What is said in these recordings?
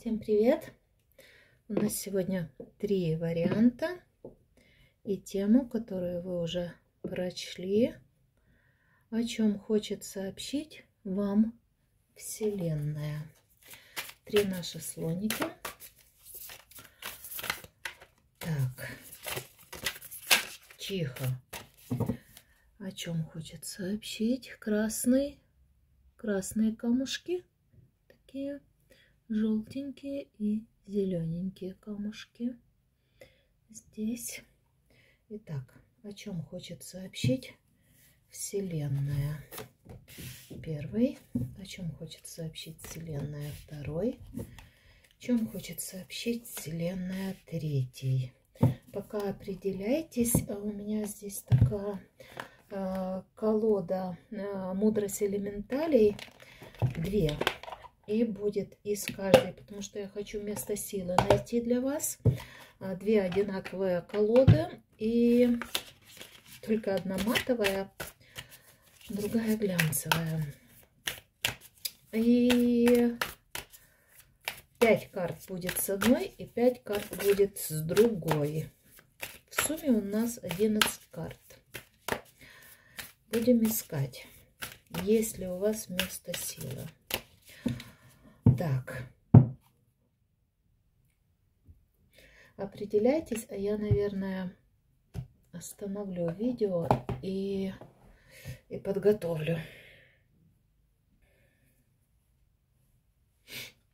Всем привет! У нас сегодня три варианта и тему, которую вы уже прочли, о чем хочет сообщить вам Вселенная. Три наши слоника. Так, чиха. О чем хочет сообщить? Красный, красные камушки такие желтенькие и зелененькие камушки здесь. Итак, о чем хочет сообщить Вселенная? Первый. О чем хочет сообщить Вселенная? Второй. О чем хочет сообщить Вселенная? Третий. Пока определяйтесь, а у меня здесь такая э, колода э, мудрость элементалей. Две и будет из каждой, потому что я хочу место силы найти для вас. А, две одинаковые колоды и только одна матовая, другая глянцевая. И 5 карт будет с одной и 5 карт будет с другой. В сумме у нас 11 карт. Будем искать, есть ли у вас место силы. Так. Определяйтесь, а я, наверное, остановлю видео и, и подготовлю.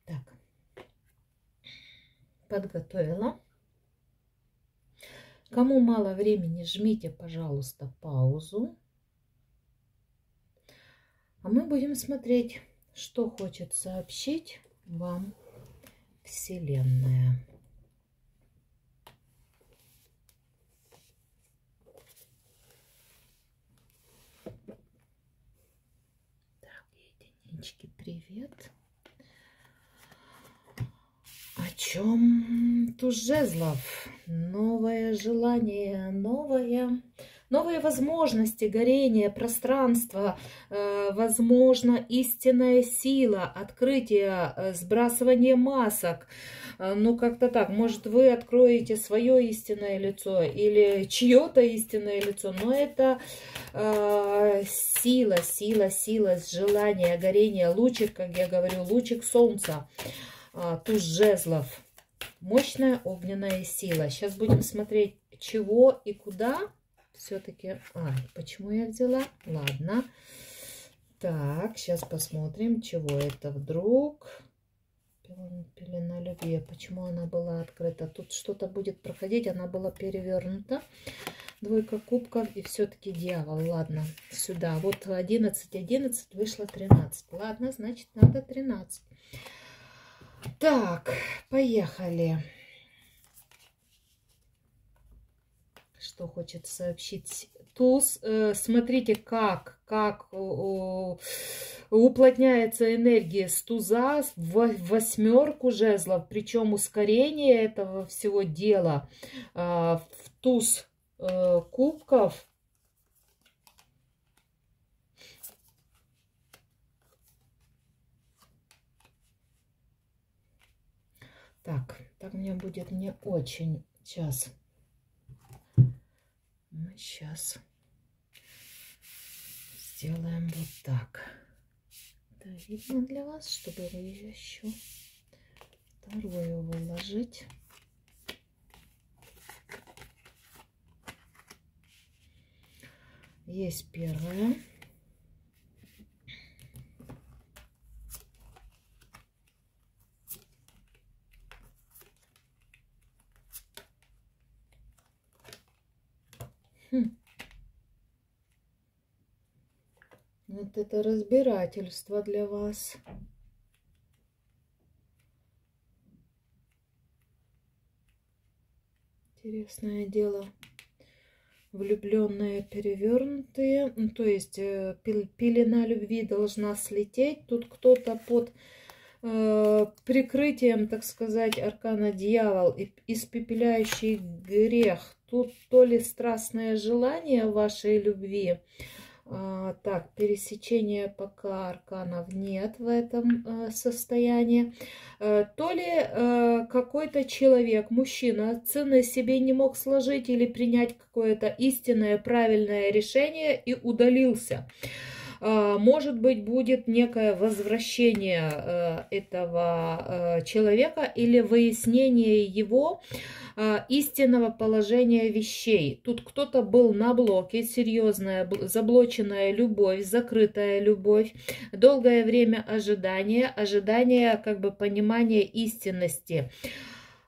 Так. Подготовила. Кому мало времени, жмите, пожалуйста, паузу. А мы будем смотреть что хочет сообщить вам Вселенная. Так, единички, привет. О чем туз жезлов? Новое желание, новое новые возможности, горение, пространство, э, возможно, истинная сила, открытие, э, сбрасывание масок. Э, ну, как-то так. Может, вы откроете свое истинное лицо или чье-то истинное лицо, но это сила, сила, сила, желание, горение, лучик, как я говорю, лучик солнца, туз жезлов. Мощная огненная сила. Сейчас будем смотреть, чего и куда все-таки... А, почему я взяла? Ладно. Так, сейчас посмотрим, чего это вдруг. Пелена любви. Почему она была открыта? Тут что-то будет проходить. Она была перевернута. Двойка кубков и все-таки дьявол. Ладно, сюда. Вот 11, 11 вышло 13. Ладно, значит, надо 13. Так, поехали. Что хочет сообщить туз. Э, смотрите, как, как уплотняется энергия с туза в восьмерку жезлов, причем ускорение этого всего дела в туз э, кубков. Так, так мне будет не очень. Сейчас мы сейчас сделаем вот так. Это видно для вас, чтобы вы еще вторую выложить. Есть первая. Хм. Вот это разбирательство для вас. Интересное дело. Влюбленные перевернутые. Ну, то есть э, пелена любви должна слететь. Тут кто-то под прикрытием, так сказать, аркана дьявол, испепеляющий грех Тут то ли страстное желание вашей любви, А, так, пересечения пока арканов нет в этом э, состоянии. Э, то ли э, какой-то человек, мужчина, цены себе не мог сложить или принять какое-то истинное, правильное решение и удалился. А, может быть, будет некое возвращение этого человека или выяснение его истинного положения вещей. Тут кто-то был на блоке, серьезная заблоченная любовь, закрытая любовь, долгое время ожидания, ожидания как бы понимания истинности.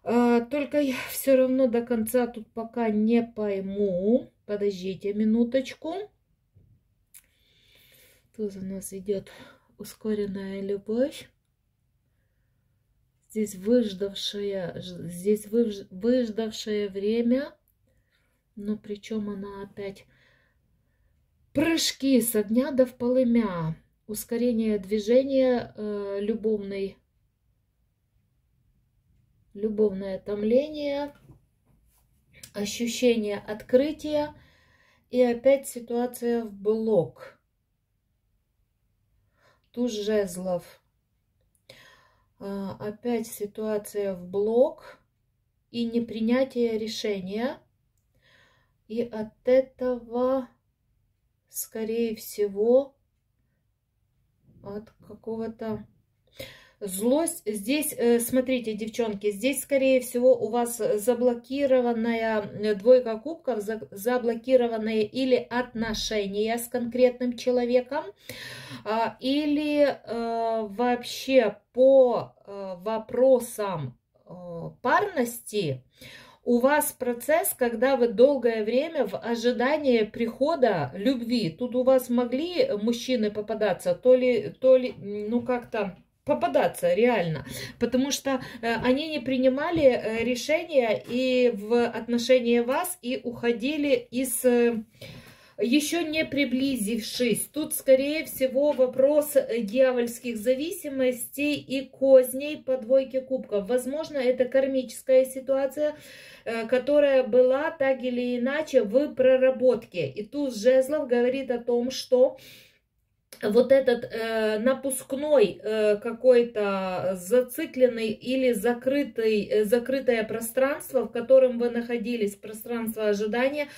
Только я все равно до конца тут пока не пойму. Подождите минуточку. Тут у нас идет ускоренная любовь? Здесь выждавшее, здесь выждавшее время, но причем она опять прыжки с огня до в полымя, ускорение движения, э, любовный, любовное томление, ощущение открытия. И опять ситуация в блок. Туз жезлов. А, опять ситуация в блок и непринятие решения. И от этого, скорее всего, от какого-то Злость здесь, э, смотрите, девчонки, здесь, скорее всего, у вас заблокированная э, двойка кубков, заблокированные или отношения с конкретным человеком, а, или э, вообще по вопросам парности у вас процесс, когда вы долгое время в ожидании прихода любви. Тут у вас могли мужчины попадаться, то ли, то ли, ну как-то попадаться реально, потому что э, они не принимали э, решения и в отношении вас и уходили из э, еще не приблизившись. Тут, скорее всего, вопрос дьявольских зависимостей и козней по двойке кубков. Возможно, это кармическая ситуация, которая была так или иначе в проработке. И тут Жезлов говорит о том, что вот этот э, напускной э, какой-то зацикленный или закрытый, э, закрытое пространство, в котором вы находились, пространство ожидания,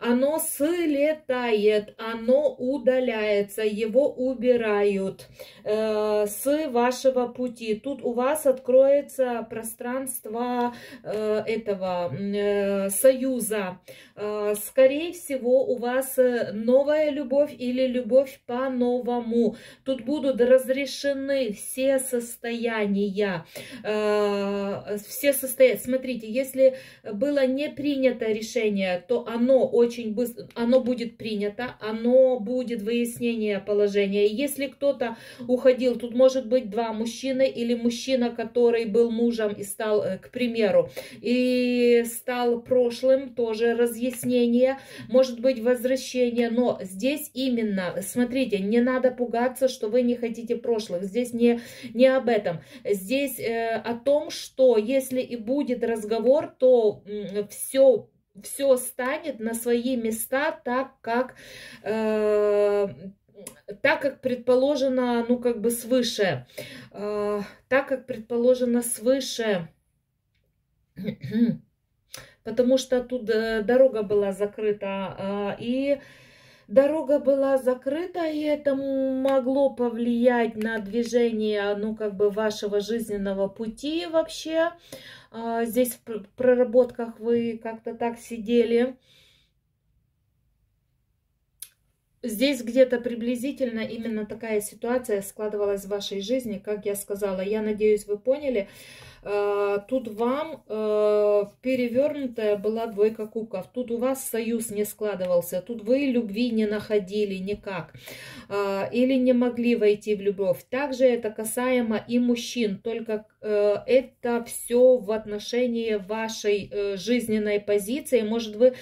оно слетает, оно удаляется, его убирают э, с вашего пути. Тут у вас откроется пространство э, этого э, союза. Э, скорее всего, у вас э, новая любовь или любовь по-новому. Тут будут разрешены все состояния. Э, все состояния. Смотрите, если было не принято решение, то оно очень очень быстро, оно будет принято, оно будет выяснение положения. Если кто-то уходил, тут может быть два мужчины или мужчина, который был мужем и стал, э, к примеру, и стал прошлым, тоже разъяснение, может быть возвращение, но здесь именно, смотрите, не надо пугаться, что вы не хотите прошлых, здесь не, не об этом, здесь э, о том, что если и будет разговор, то э, все все станет на свои места так, как, э, так как предположено, ну, как бы свыше. Э, так, как предположено свыше. Потому что тут э, дорога была закрыта. Э, и дорога была закрыта, и это могло повлиять на движение, ну, как бы вашего жизненного пути вообще. А, здесь в проработках вы как-то так сидели. Здесь где-то приблизительно именно такая ситуация складывалась в вашей жизни, как я сказала. Я надеюсь, вы поняли. Э, тут вам э, перевернутая была двойка кубков. Тут у вас союз не складывался. Тут вы любви не находили никак. Или не могли войти в любовь. Также это касаемо и мужчин. Только это все в отношении вашей жизненной позиции. Может, вы,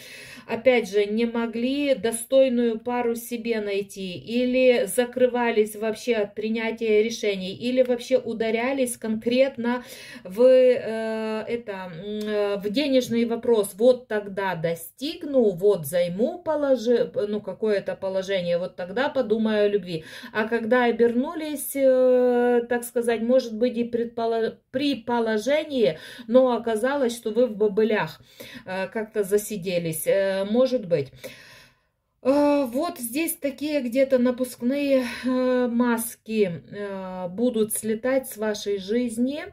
опять же, не могли достойную пару себе найти. Или закрывались вообще от принятия решений. Или вообще ударялись конкретно в э, это, э, в денежный вопрос, вот тогда достигну, вот займу положи, ну, какое-то положение, вот тогда подумаю о любви. А когда обернулись, так сказать, может быть, и предполо... при положении, но оказалось, что вы в бобылях как-то засиделись, может быть. Э, вот здесь такие где-то напускные э, маски э, будут слетать с вашей жизни,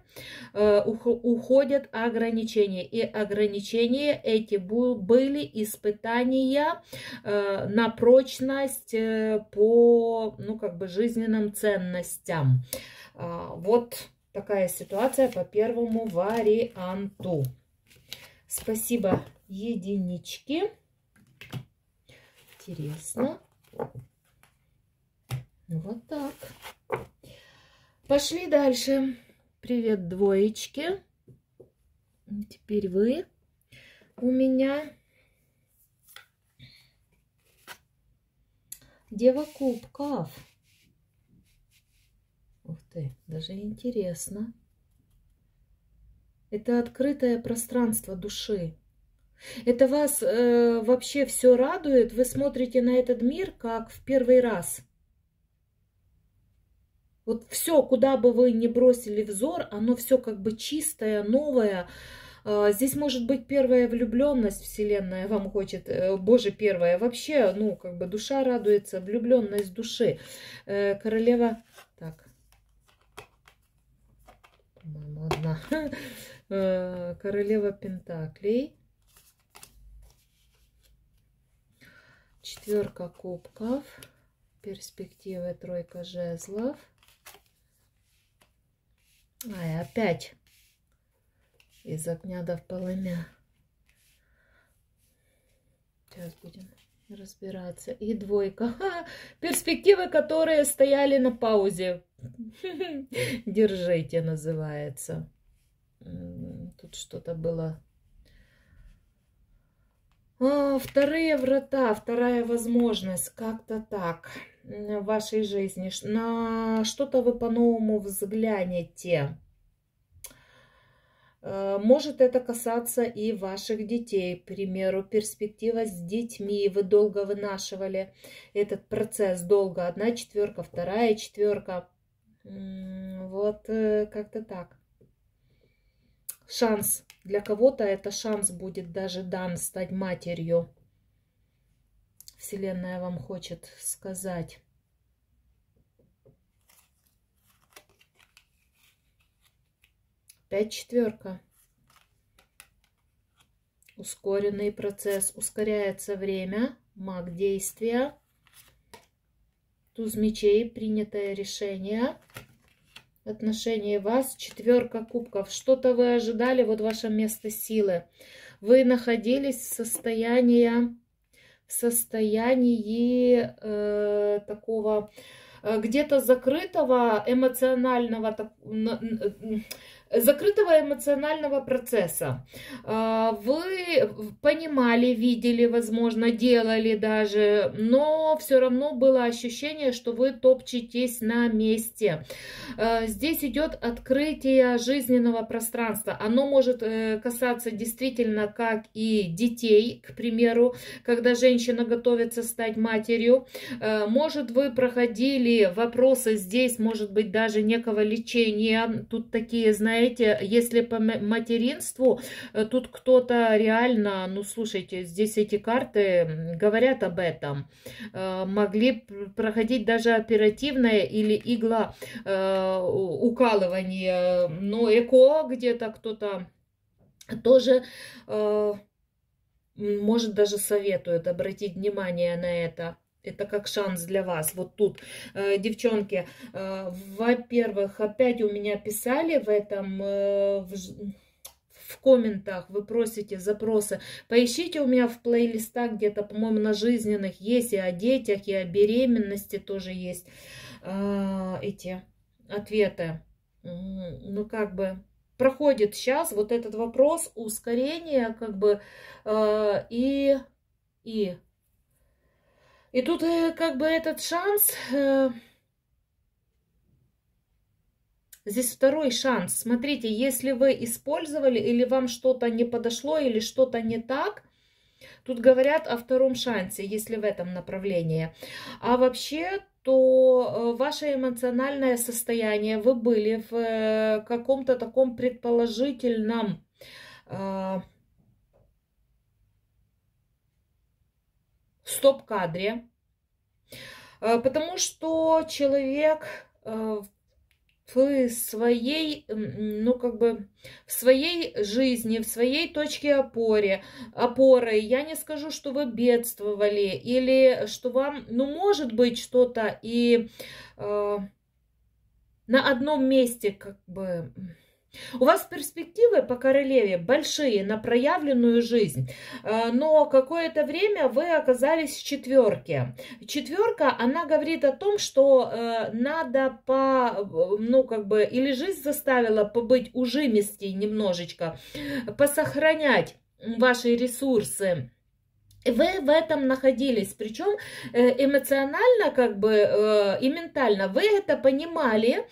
уходят ограничения. И ограничения эти были испытания на прочность по, ну, как бы жизненным ценностям. Вот такая ситуация по первому варианту. Спасибо, единички. Интересно. Вот так. Пошли дальше. Привет, двоечки. Теперь вы у меня. Дева кубков. Ух ты, даже интересно. Это открытое пространство души. Это вас э, вообще все радует? Вы смотрите на этот мир как в первый раз? Вот все, куда бы вы ни бросили взор, оно все как бы чистое, новое. Э, здесь может быть первая влюбленность Вселенная вам хочет, э, Боже, первая. Вообще, ну, как бы душа радуется, влюбленность души. Э, королева, так, по-моему, одна. Э, королева Пентаклей. Четверка кубков. Перспективы тройка жезлов. А, и опять из огня до полымя. Сейчас будем разбираться. И двойка. Перспективы, которые стояли на паузе. Держите, называется. Тут что-то было а, вторые врата, вторая возможность, как-то так в вашей жизни. На что-то вы по-новому взглянете. А, может это касаться и ваших детей. К примеру, перспектива с детьми. Вы долго вынашивали этот процесс. Долго. Одна четверка, вторая четверка. Вот э, как-то так. Шанс для кого-то это шанс будет даже дан стать матерью. Вселенная вам хочет сказать. Пять четверка. Ускоренный процесс. Ускоряется время. Маг действия. Туз мечей. Принятое решение отношении вас. Четверка кубков. Что-то вы ожидали, вот ваше место силы. Вы находились в состоянии, в состоянии э, такого э, где-то закрытого эмоционального закрытого эмоционального процесса. А, вы понимали, видели, возможно, делали даже, но все равно было ощущение, что вы топчетесь на месте. А, здесь идет открытие жизненного пространства. Оно может э, касаться действительно как и детей, к примеру, когда женщина готовится стать матерью. А, может, вы проходили вопросы здесь, может быть, даже некого лечения. Тут такие, знаете, знаете, если по материнству, э, тут кто-то реально, ну, слушайте, здесь эти карты говорят об этом, э, могли проходить даже оперативное или игла э, укалывание, но ЭКО где-то кто-то тоже может даже советует обратить внимание на это. Это как шанс для вас. Вот тут, э, девчонки, э, во-первых, опять у меня писали в этом, э, в, в комментах, вы просите запросы. Поищите у меня в плейлистах где-то, по-моему, на жизненных есть и о детях, и о беременности тоже есть э, эти ответы. Ну, как бы проходит сейчас вот этот вопрос ускорения, как бы, э, и, и и тут э, как бы этот шанс... Э, Здесь второй шанс. Смотрите, если вы использовали или вам что-то не подошло, или что-то не так, тут говорят о втором шансе, если в этом направлении. А вообще, то э, ваше эмоциональное состояние, вы были в каком-то таком предположительном стоп-кадре, потому что человек в своей, ну, как бы, в своей жизни, в своей точке опоре, опоры. Я не скажу, что вы бедствовали или что вам, ну, может быть, что-то и э, на одном месте, как бы, у вас перспективы по королеве большие на проявленную жизнь, э, но какое-то время вы оказались в четверке. Четверка, она говорит о том, что э, надо по, ну как бы, или жизнь заставила побыть ужимистей немножечко, посохранять ваши ресурсы. Вы в этом находились, причем э, эмоционально, как бы и ментально, вы это понимали,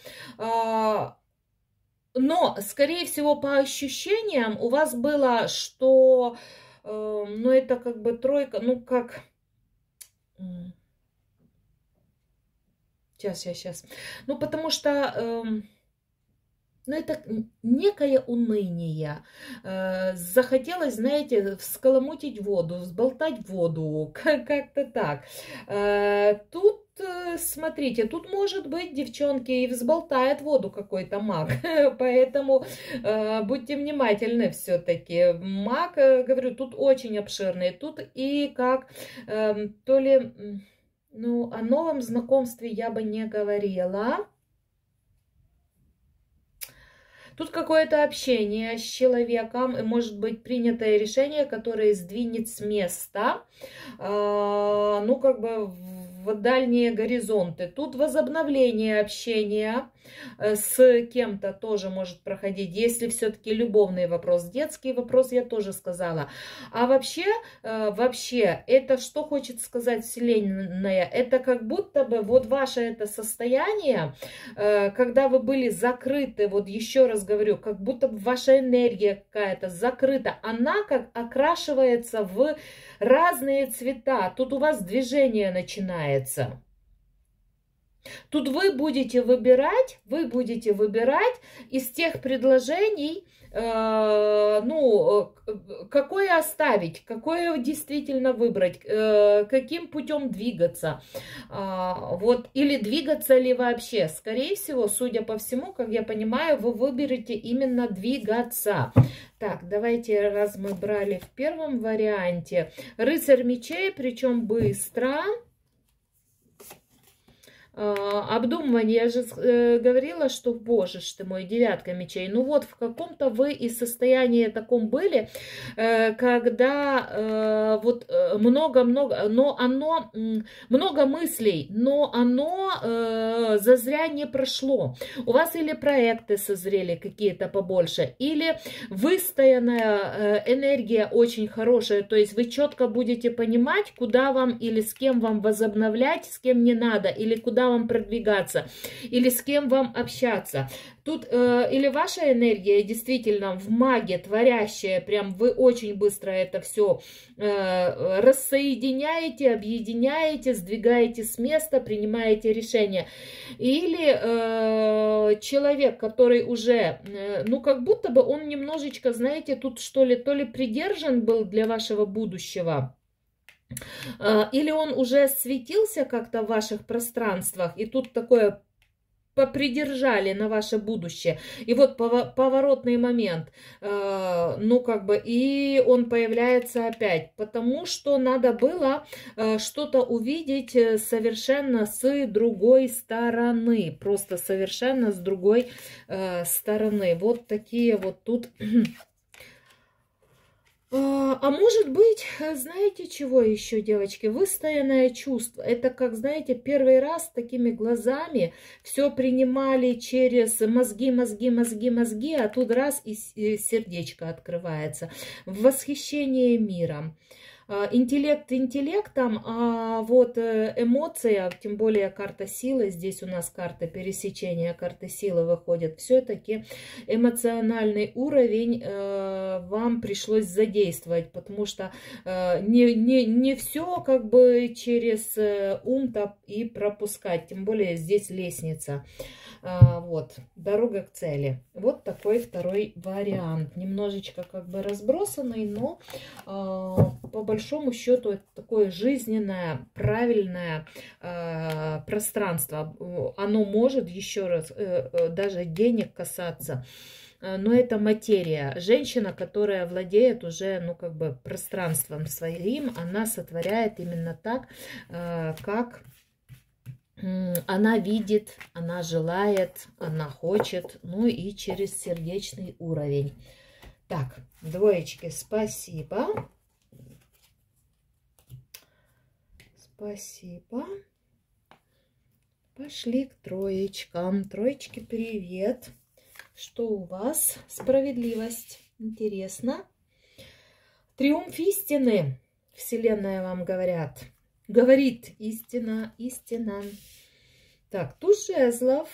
но, скорее всего, по ощущениям у вас было, что, э, ну, это как бы тройка, ну, как... Сейчас, сейчас, сейчас. Ну, потому что... Э, ну, это некое уныние. Э, захотелось, знаете, всколомутить воду, взболтать воду, как-то так. Э, тут Э, смотрите, тут может быть, девчонки, и взболтает воду какой-то маг, поэтому э, будьте внимательны все-таки. Маг, говорю, тут очень обширный, тут и как э, то ли, ну, о новом знакомстве я бы не говорила, Тут какое-то общение с человеком, и может быть принятое решение, которое сдвинет с места, э, ну, как бы в дальние горизонты. Тут возобновление общения с кем-то тоже может проходить, если все-таки любовный вопрос. Детский вопрос я тоже сказала. А вообще, э, вообще, это что хочет сказать Вселенная? Это как будто бы вот ваше это состояние, э, когда вы были закрыты, вот еще раз говорю, как будто бы ваша энергия какая-то закрыта, она как окрашивается в разные цвета. Тут у вас движение начинается. Тут вы будете выбирать, вы будете выбирать из тех предложений, э, ну, э, какое оставить, какое действительно выбрать, э, каким путем двигаться, э, вот, или двигаться ли вообще. Скорее всего, судя по всему, как я понимаю, вы выберете именно двигаться. Так, давайте, раз мы брали в первом варианте, рыцарь мечей, причем быстро, а, обдумывание, я же э, говорила, что, боже ж ты мой, девятка мечей. Ну вот, в каком-то вы и состоянии таком были, э, когда э, вот много-много, но оно, много мыслей, но оно зазря не прошло. У вас или проекты созрели какие-то побольше, или выстоянная энергия очень хорошая, то есть вы четко будете понимать, куда вам или с кем вам возобновлять, с кем не надо, или куда вам продвигаться, или с кем вам общаться. Тут э, или ваша энергия действительно в маге творящая, прям вы очень быстро это все э, рассоединяете, объединяете, сдвигаете с места, принимаете решение. Или э, человек, который уже, э, ну как будто бы он немножечко, знаете, тут что ли, то ли придержан был для вашего будущего, или он уже светился как-то в ваших пространствах, и тут такое попридержали на ваше будущее. И вот поворотный момент, э, ну как бы, и он появляется опять, потому что надо было э, что-то увидеть э, совершенно с другой стороны, просто совершенно с другой стороны. Вот такие вот тут а, а может быть, знаете чего еще, девочки, выстоянное чувство. Это как, знаете, первый раз такими глазами все принимали через мозги, мозги, мозги, мозги, а тут раз и сердечко открывается. В восхищение миром. А, интеллект интеллектом, а вот э, эмоция, тем более карта силы, здесь у нас карта пересечения, карты силы выходит, все-таки эмоциональный уровень э, вам пришлось задействовать, потому что э, не, не, не все как бы через ум-то и пропускать, тем более здесь лестница. А, вот, дорога к цели. Вот такой второй вариант. Немножечко как бы разбросанный, но а, по большому счету это такое жизненное, правильное а, пространство. Оно может еще раз э, э, даже денег касаться но это материя. Женщина, которая владеет уже, ну, как бы пространством своим, она сотворяет именно так, как она видит, она желает, она хочет, ну и через сердечный уровень. Так, двоечки, спасибо. Спасибо. Пошли к троечкам. Троечки, привет. Что у вас? Справедливость. Интересно. Триумф истины. Вселенная вам говорят. Говорит истина, истина. Так, туз жезлов.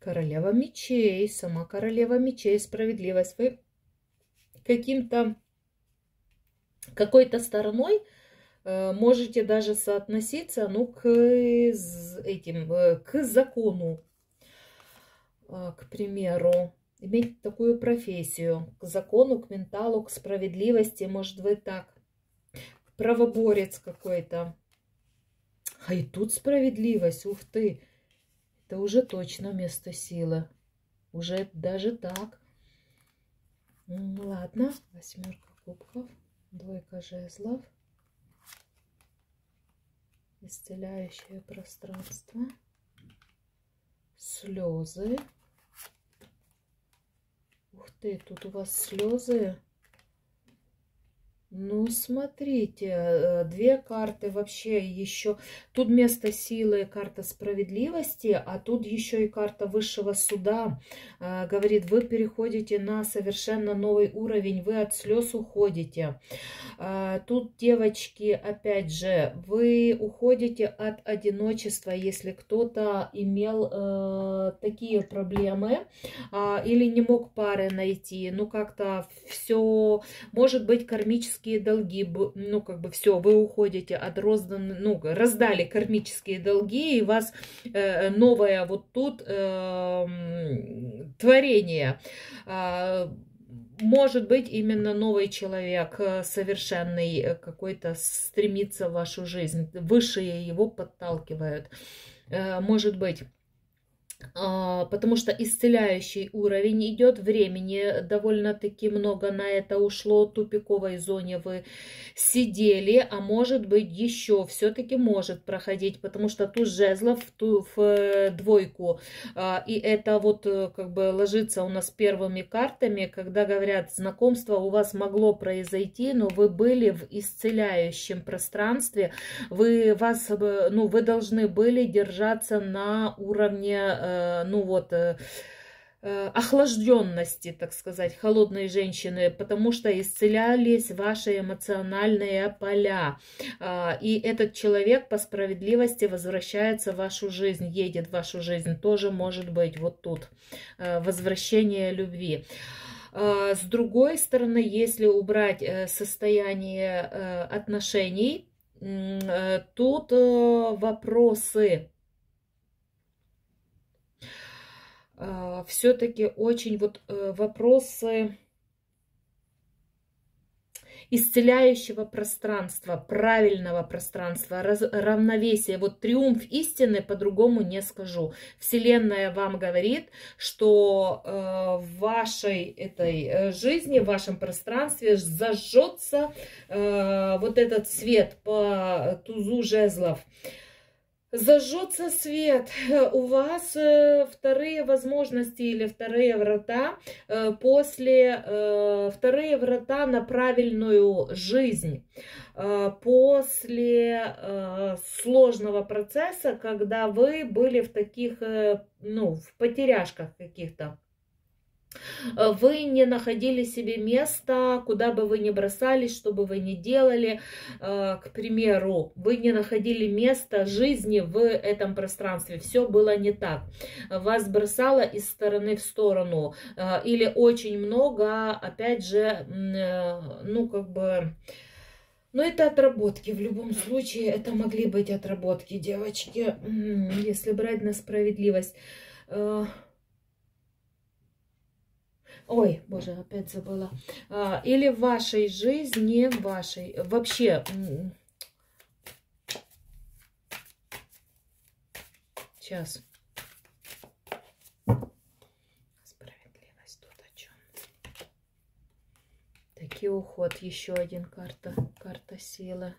Королева мечей, сама королева мечей, справедливость. Вы каким-то, какой-то стороной э, можете даже соотноситься, ну, к этим, э, к закону, э, к примеру, иметь такую профессию, к закону, к менталу, к справедливости, может быть так правоборец какой-то. А и тут справедливость, ух ты. Это уже точно место силы. Уже даже так. Ну, ладно, восьмерка кубков, двойка жезлов. Исцеляющее пространство. Слезы. Ух ты, тут у вас слезы. Ну, смотрите, э, две карты вообще еще. Тут место силы, карта справедливости, а тут еще и карта высшего суда. Э, говорит, вы переходите на совершенно новый уровень, вы от слез уходите. Э, тут, девочки, опять же, вы уходите от одиночества, если кто-то имел такие проблемы или не мог пары найти. Ну, как-то все, может быть, кармически кармические долги, ну, как бы все, вы уходите от роздан, ну, раздали кармические долги, и вас э, новое вот тут э, творение. Э, может быть, именно новый человек, э, совершенный э, какой-то, стремится в вашу жизнь. Высшие его подталкивают. Э, может быть. А, потому что исцеляющий уровень идет, времени довольно-таки много на это ушло, тупиковой зоне вы сидели, а может быть еще все-таки может проходить, потому что тут жезлов ту, в э, двойку, а, и это вот э, как бы ложится у нас первыми картами, когда говорят, знакомство у вас могло произойти, но вы были в исцеляющем пространстве, вы, вас, ну, вы должны были держаться на уровне Э, ну вот, охлажденности, так сказать, холодной женщины, потому что исцелялись ваши эмоциональные поля. И этот человек по справедливости возвращается в вашу жизнь, едет в вашу жизнь. Тоже может быть вот тут возвращение любви. С другой стороны, если убрать состояние отношений, тут вопросы а, все-таки очень вот э, вопросы исцеляющего пространства, правильного пространства, раз, равновесия. Вот триумф истины по-другому не скажу. Вселенная вам говорит, что э, в вашей этой э, жизни, в вашем пространстве зажжется э, вот этот свет по тузу жезлов. Зажжется свет, у вас э, вторые возможности или вторые врата э, после, э, вторые врата на правильную жизнь после сложного процесса, когда вы были в таких, ну, в потеряшках каких-то. Э, вы не находили себе места, куда бы вы ни бросались, что бы вы ни делали. Э, к примеру, вы не находили места жизни в этом пространстве. Все было не так. Вас бросало из стороны в сторону. Э, или очень много, опять же, ну, как бы... Но это отработки. В любом случае, это могли быть отработки, девочки. Если брать на справедливость. Ой, боже, опять забыла. А, или в вашей жизни, в вашей, вообще... Сейчас. Справедливость тут о чем? Таки уход. Еще один карта. Карта силы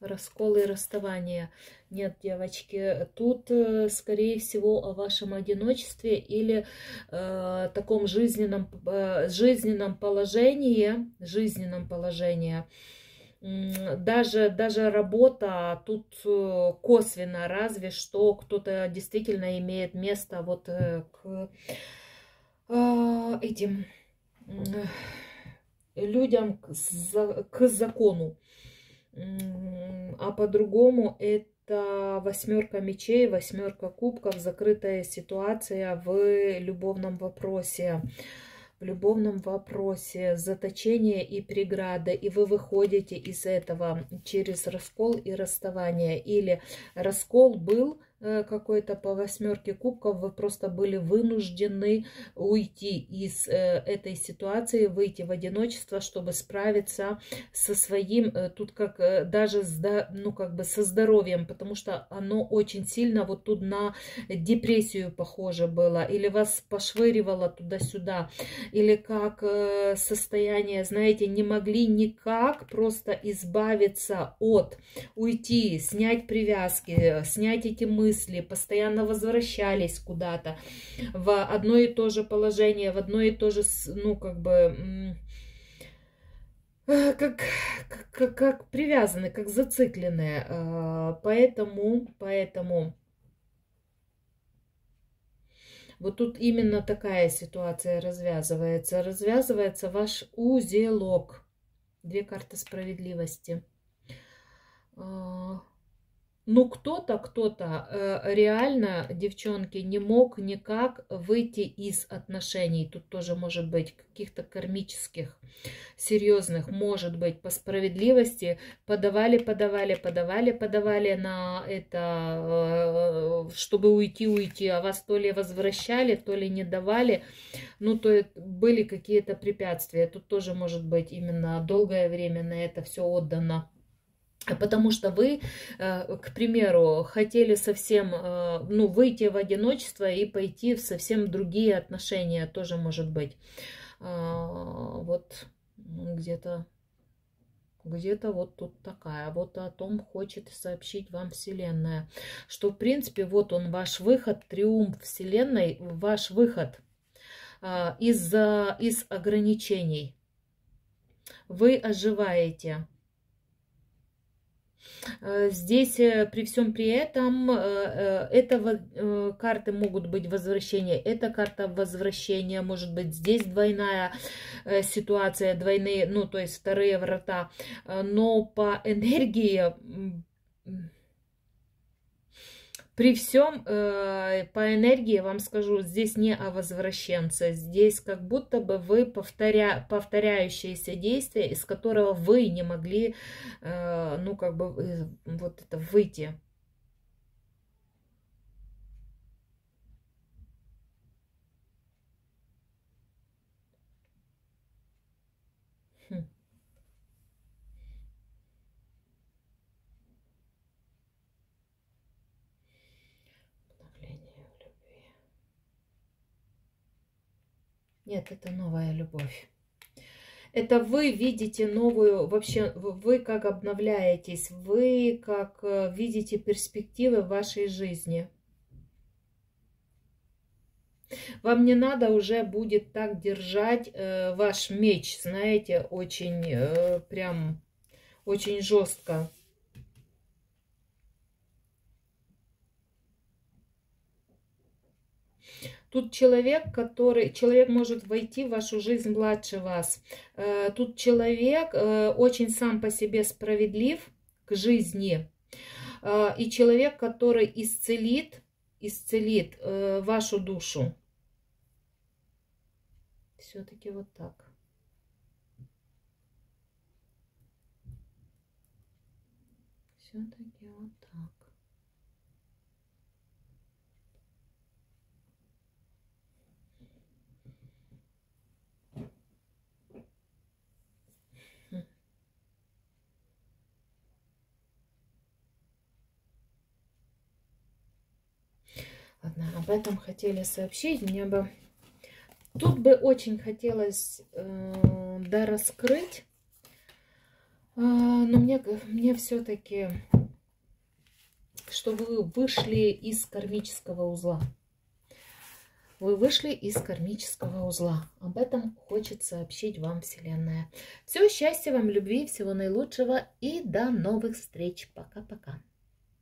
расколы и расставания. Нет, девочки, тут, э, скорее всего, о вашем одиночестве или э, таком жизненном, э, жизненном положении, жизненном положении. Даже, даже работа тут э, косвенно, разве что кто-то действительно имеет место вот э, к э, этим людям, к, к закону а по-другому это восьмерка мечей, восьмерка кубков, закрытая ситуация в любовном вопросе в любовном вопросе, заточение и преграды, и вы выходите из этого через раскол и расставание. Или раскол был, какой-то по восьмерке кубков, вы просто были вынуждены уйти из э, этой ситуации, выйти в одиночество, чтобы справиться со своим, э, тут как даже, ну как бы со здоровьем, потому что оно очень сильно вот тут на депрессию похоже было, или вас пошвыривало туда-сюда, или как состояние, знаете, не могли никак просто избавиться от, уйти, снять привязки, снять эти мысли, мысли, постоянно возвращались куда-то в одно и то же положение, в одно и то же, ну, как бы, как, как, как привязаны, как зацикленные. А, поэтому, поэтому... Вот тут именно такая ситуация развязывается. Развязывается ваш узелок. Две карты справедливости. Ну, кто-то, кто-то э, реально, девчонки, не мог никак выйти из отношений. Тут тоже может быть каких-то кармических, серьезных, может быть, по справедливости. Подавали, подавали, подавали, подавали на это, э, чтобы уйти, уйти. А вас то ли возвращали, то ли не давали. Ну, то были какие-то препятствия. Тут тоже может быть именно долгое время на это все отдано Потому что вы, э, к примеру, хотели совсем, э, ну, выйти в одиночество и пойти в совсем другие отношения, тоже может быть. А, вот где-то где-то вот тут такая. Вот о том хочет сообщить вам Вселенная. Что, в принципе, вот он, ваш выход, триумф Вселенной, ваш выход а, из, из ограничений. Вы оживаете здесь э, при всем при этом э, это карты могут быть возвращения, эта карта возвращения, может быть здесь двойная ситуация, двойные, ну то есть вторые врата, но по энергии при всем э, по энергии вам скажу, здесь не о возвращенце, здесь как будто бы вы повторя, повторяющиеся действия, из которого вы не могли, э, ну как бы э, вот это выйти. Нет, это новая любовь. Это вы видите новую, вообще, вы как обновляетесь, вы как э, видите перспективы вашей жизни. Вам не надо уже будет так держать э, ваш меч, знаете, очень э, прям, очень жестко. Тут человек, который, человек может войти в вашу жизнь младше вас. Э, тут человек э, очень сам по себе справедлив к жизни. Э, и человек, который исцелит, исцелит вашу душу. Все-таки вот так. Все-таки вот так. Ладно, об этом хотели сообщить. Мне бы тут бы очень хотелось э, да раскрыть, э, но мне мне все-таки, что вы вышли из кармического узла. Вы вышли из кармического узла. Об этом хочет сообщить вам Вселенная. Всего счастья вам, любви, всего наилучшего и до новых встреч. Пока-пока.